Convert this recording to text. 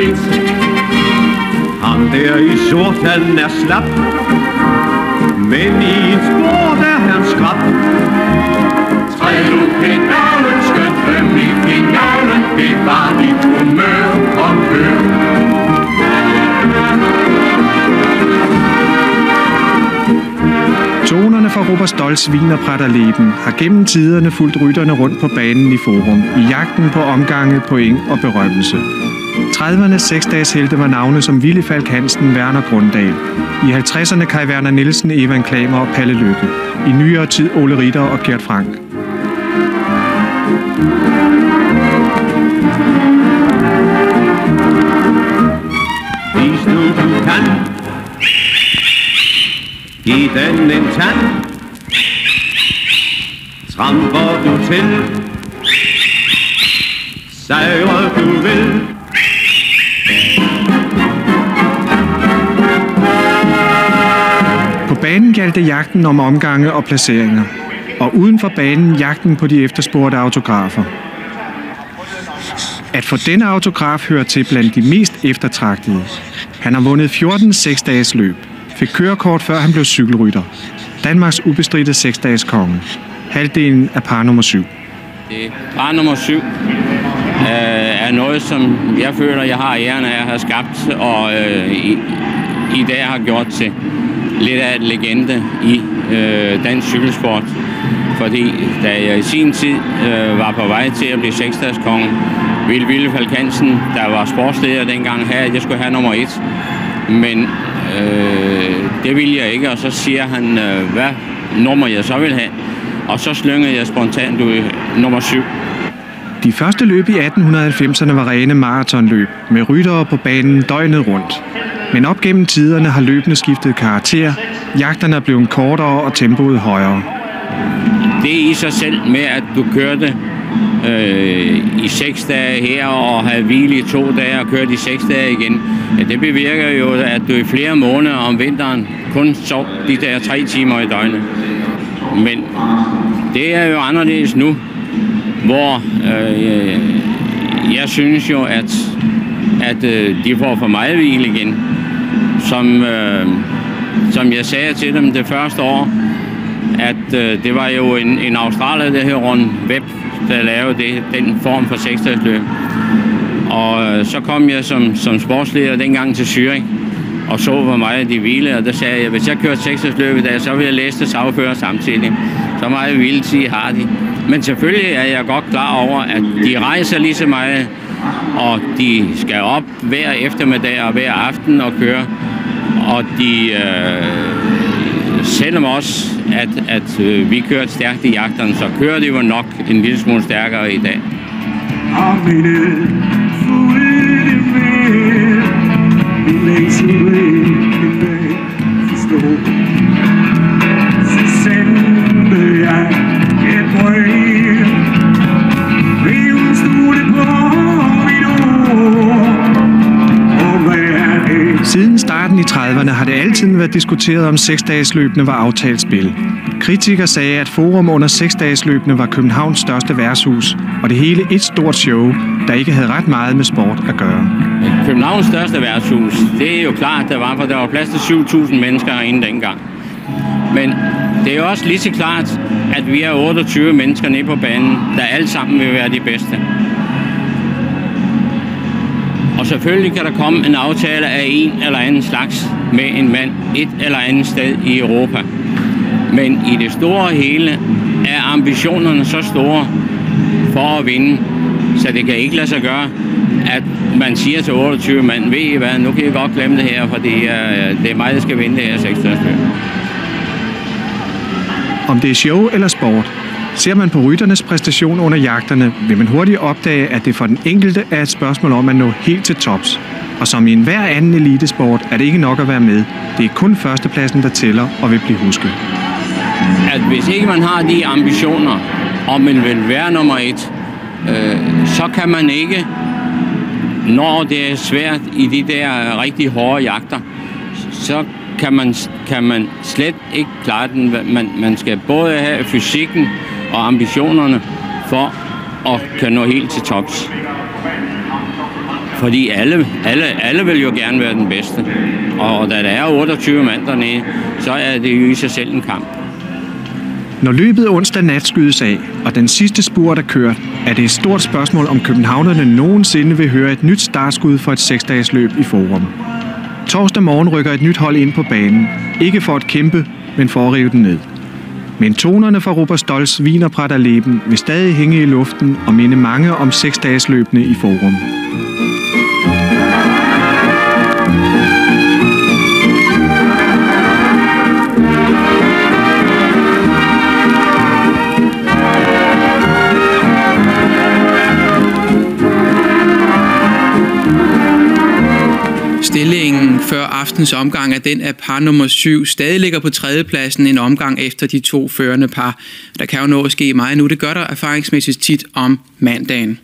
tit. Ham der i sort, han er slap. Men i en spor, der han skrab Træd nu pedalen, skønt hvem i finalen. Bevar dit humør og kør Tonerne fra Robert Stolz Wiener Leben har gennem tiderne fulgt rytterne rundt på banen i forum, i jagten på omgange, point og berømmelse. 30'ernes seksdagshelte var navne som Ville Falk Hansen, Werner Grunddal. I 50'erne Kai Werner Nielsen, Evan Klamer og Palle Lykke. I nyere tid Ole Ritter og Gert Frank. Hvis nu du kan Giv den en tand Tramper du til Sejrer du ved. Banen galt det jagten om omgange og placeringer. Og uden for banen jagten på de efterspurgte autografer. At få denne autograf hører til blandt de mest eftertragtede. Han har vundet 14 seksdages løb. Fik kørekort før han blev cykelrytter. Danmarks ubestridte seksdages konge. Halvdelen af par nummer 7. Det par nummer syv øh, er noget, som jeg føler, jeg har æren af at have skabt, og øh, i, i dag har gjort til lidt af en legende i øh, dansk cykelsport. Fordi da jeg i sin tid øh, var på vej til at blive seksdagskonge, ville Ville Falkansen, der var sportsleder dengang, her, at jeg skulle have nummer et. Men øh, det ville jeg ikke, og så siger han, øh, hvad nummer jeg så vil have. Og så slyngede jeg spontant ud nummer syv. De første løb i 1890'erne var rene maratonløb, med ryttere på banen døgnet rundt. Men op gennem tiderne har løbende skiftet karakter, jagterne er blevet kortere og tempoet højere. Det i sig selv med, at du kørte øh, i seks dage her og havde hvile i to dage og kørte i seks dage igen, ja, det bevirker jo, at du i flere måneder om vinteren kun sov de der tre timer i døgnet. Men det er jo anderledes nu, hvor øh, jeg synes jo, at, at øh, de får for meget hvile igen. Som, øh, som jeg sagde til dem det første år, at øh, det var jo en, en australier, der hed Ron Webb, der lavede det, den form for seksdagsløb. Og øh, så kom jeg som, som sportsleder dengang til Zürich og så, hvor meget de hvilede, og der sagde jeg, hvis jeg kørte seksdagsløb i dag, så vil jeg læse det sagfører samtidig. Så meget hviletid har de. Men selvfølgelig er jeg godt klar over, at de rejser lige så meget, og de skal op hver eftermiddag og hver aften og køre og de øh, selvom også, at, at øh, vi kørte stærkt i jagterne, så kører de jo nok en lille smule stærkere i dag. Amine, 1930'erne har det altid været diskuteret, om seksdagesløbene var aftalt spil. Kritikere sagde, at forum under seksdagesløbene var Københavns største værtshus, og det hele et stort show, der ikke havde ret meget med sport at gøre. Københavns største værtshus, det er jo klart, der var, for der var plads til 7.000 mennesker inden dengang. Men det er også lige så klart, at vi er 28 mennesker nede på banen, der alle sammen vil være de bedste. Selvfølgelig kan der komme en aftale af en eller anden slags med en mand et eller andet sted i Europa. Men i det store hele er ambitionerne så store for at vinde, så det kan ikke lade sig gøre, at man siger til 28 mand, ved I hvad, nu kan I godt glemme det her, fordi uh, det er mig, der skal vinde det her 6 Om det er show eller sport, ser man på rytternes præstation under jagterne, vil man hurtigt opdage, at det for den enkelte er et spørgsmål om at nå helt til tops. Og som i enhver anden elitesport er det ikke nok at være med. Det er kun førstepladsen, der tæller og vil blive husket. At hvis ikke man har de ambitioner, om man vil være nummer et, øh, så kan man ikke, når det er svært i de der rigtig hårde jagter, så kan man, kan man slet ikke klare den. Man, man skal både have fysikken og ambitionerne for at kan nå helt til tops. Fordi alle, alle, alle vil jo gerne være den bedste. Og da der er 28 mand dernede, så er det jo i sig selv en kamp. Når løbet onsdag nat skydes af, og den sidste spurt er kørt, er det et stort spørgsmål, om københavnerne nogensinde vil høre et nyt startskud for et seksdagesløb i Forum. Torsdag morgen rykker et nyt hold ind på banen. Ikke for at kæmpe, men for at rive den ned. Men tonerne fra Robert Stolz vinerpræt af leben vil stadig hænge i luften og minde mange om seksdages løbende i Forum. Stillingen før aftens omgang er den, at par nummer 7 stadig ligger på tredjepladsen en omgang efter de to førende par. Der kan jo nå at ske meget nu. Det gør der erfaringsmæssigt tit om mandagen.